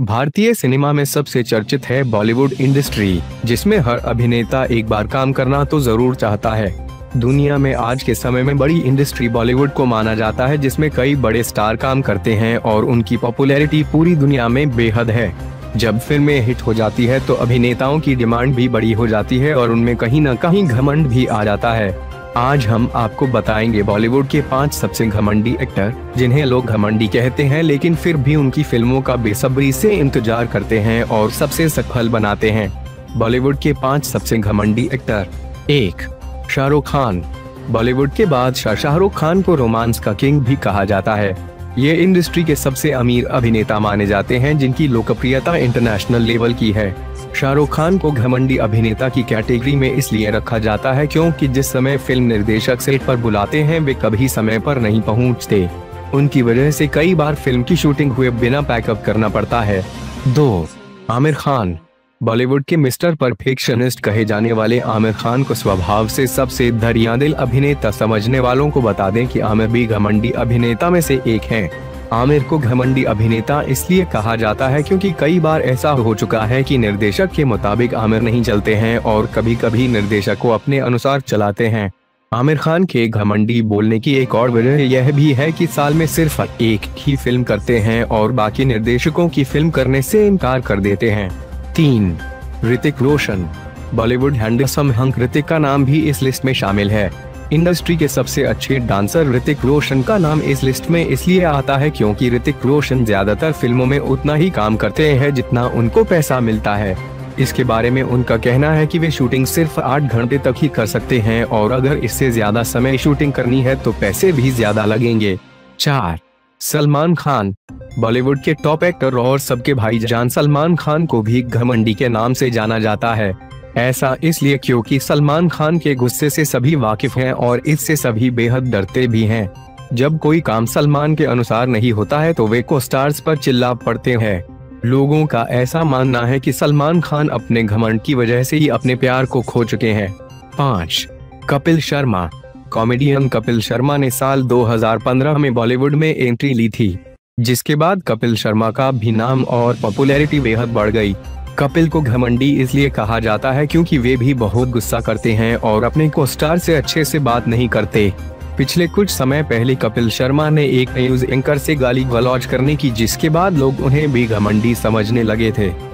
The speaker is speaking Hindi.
भारतीय सिनेमा में सबसे चर्चित है बॉलीवुड इंडस्ट्री जिसमें हर अभिनेता एक बार काम करना तो ज़रूर चाहता है। दुनिया में आज के समय में बड़ी इंडस्ट्री बॉलीवुड को माना जाता है, जिसमें कई बड़े स्टार काम करते हैं और उनकी पॉपुलैरिटी पूरी दुनिया में बेहद है। जब फ़िल्में हिट हो जाती है तो अभिनेताओं की डिमांड भी बड़ी हो जाती है और उनमें कहीं न कहीं घमंड भी आ जाता है। आज हम आपको बताएँगे बॉलीवुड के पाँच सबसे घमंडी एक्टर, जिन्हें लोग घमंडी कहते हैं, लेकिन फिर भी उनकी फ़िल्मों का बेसब्री से इंतज़ार करते हैं और सबसे सफल बनाते हैं। बॉलीवुड के पाँच सबसे घमंडी एक्टर। एक, शाहरुख खान। बॉलीवुड के बादशाह शाहरुख खान को रोमांस का किंग भी कहा जाता है। ये इंडस्ट्री के सबसे अमीर अभिनेता माने जाते हैं, जिनकी लोकप्रियता इंटरनेशनल लेवल की है। शाहरुख खान को घमंडी अभिनेता की कैटेगरी में इसलिए रखा जाता है क्योंकि जिस समय फ़िल्म निर्देशक सेट पर बुलाते हैं, वे कभी समय पर नहीं पहुँचते। उनकी वजह से कई बार फ़िल्म की शूटिंग हुए बिना पैकअप करना पड़ता है। दो, आमिर खान। बॉलीवुड के मिस्टर परफेक्शनिस्ट कहे जाने वाले आमिर खान को स्वभाव से सबसे दरियादिल अभिनेता समझने वालों को बता दें कि आमिर भी घमंडी अभिनेता में से एक हैं। आमिर को घमंडी अभिनेता इसलिए कहा जाता है क्योंकि कई बार ऐसा हो चुका है कि निर्देशक के मुताबिक आमिर नहीं चलते हैं और कभी कभी निर्देशक को अपने अनुसार चलाते हैं। आमिर खान के घमंडी बोलने की एक और वजह यह भी है कि साल में सिर्फ़ एक ही फ़िल्म करते हैं और बाकी निर्देशकों की फ़िल्म करने से इनकार कर देते हैं। तीन, ऋतिक रोशन। बॉलीवुड हैंडसम हंक ऋतिक का नाम भी इस लिस्ट में शामिल है। इंडस्ट्री के सबसे अच्छे डांसर ऋतिक रोशन का नाम इस लिस्ट में इसलिए आता है क्योंकि ऋतिक रोशन ज़्यादातर फ़िल्मों में उतना ही काम करते हैं जितना उनको पैसा मिलता है। इसके बारे में उनका कहना है कि वे शूटिंग सिर्फ़ आठ घंटे तक ही कर सकते हैं और अगर इससे ज़्यादा समय शूटिंग करनी है तो पैसे भी ज़्यादा लगेंगे। चार, सलमान खान। बॉलीवुड के टॉप एक्टर और सबके भाई जान सलमान खान को भी घमंडी के नाम से जाना जाता है। ऐसा इसलिए क्योंकि सलमान खान के गुस्से से सभी वाकिफ हैं और इससे सभी बेहद डरते भी हैं। जब कोई काम सलमान के अनुसार नहीं होता है तो वे को स्टार्स पर चिल्ला पड़ते हैं। लोगों का ऐसा मानना है कि सलमान खान अपने घमंड की वजह से ही अपने प्यार को खो चुके हैं। पाँच, कपिल शर्मा। कॉमेडियन कपिल शर्मा ने साल 2015 में बॉलीवुड में एंट्री ली थी, जिसके बाद कपिल शर्मा का भी नाम और पॉपुलैरिटी बेहद बढ़ गई। कपिल को घमंडी इसलिए कहा जाता है क्योंकि वे भी बहुत गुस्सा करते हैं और अपने को स्टार से अच्छे से बात नहीं करते। पिछले कुछ समय पहले कपिल शर्मा ने एक न्यूज़ एंकर से गाली गलौज करने की जिसके बाद लोग उन्हें भी घमंडी समझने लगे थे।